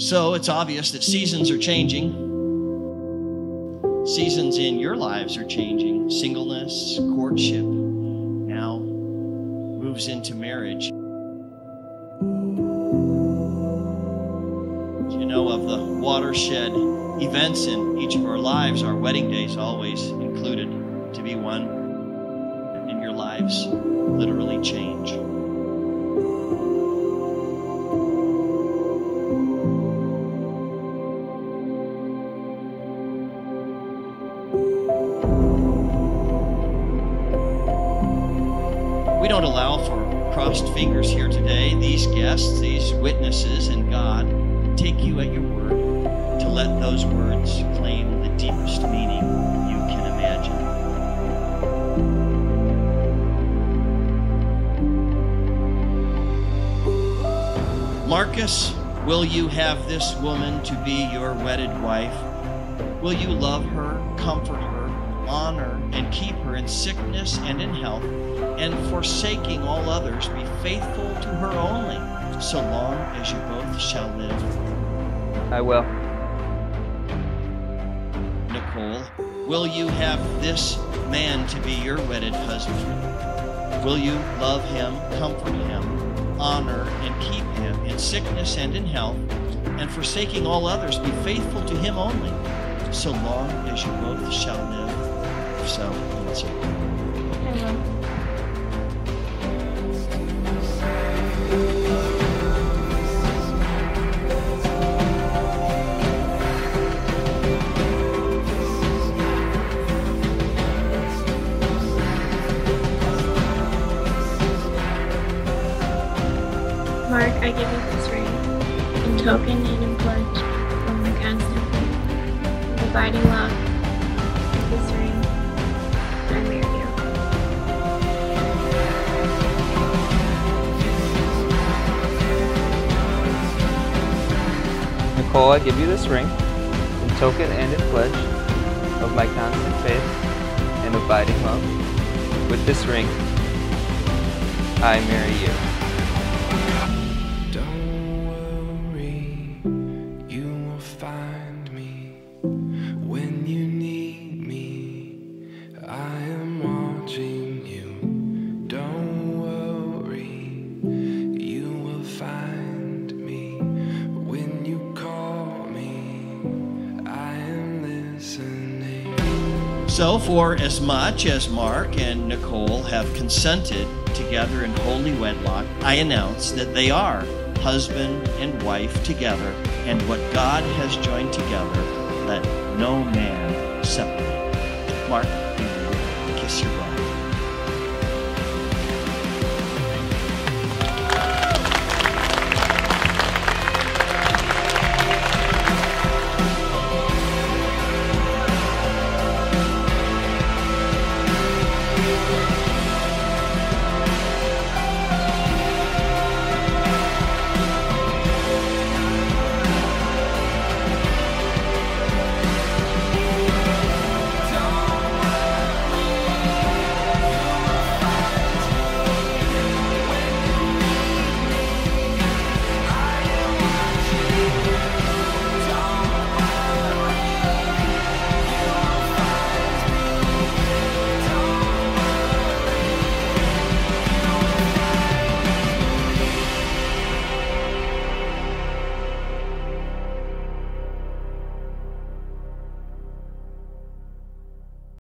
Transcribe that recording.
So it's obvious that seasons are changing. Seasons in your lives are changing. Singleness, courtship, now moves into marriage. You know, of the watershed events in each of our lives, our wedding days always included to be one in your lives literally change. Don't allow for crossed fingers here today. These guests, these witnesses, and God take you at your word to let those words claim the deepest meaning you can imagine. Marcus, will you have this woman to be your wedded wife? Will you love her, comfort her, honor, and keep her in sickness and in health, and forsaking all others, be faithful to her only, so long as you both shall live? I will. Nicole, will you have this man to be your wedded husband? Will you love him, comfort him, honor, and keep him in sickness and in health, and forsaking all others, be faithful to him only, so long as you both shall live? So, answer. I will. Mark, I give you this ring, in token and in pledge of my constant abiding love. I give you this ring, in token and in pledge of my constant faith and abiding love. With this ring, I marry you. So, for as much as Mark and Nicole have consented together in holy wedlock, I announce that they are husband and wife together, and what God has joined together, let no man separate. Mark, you kiss your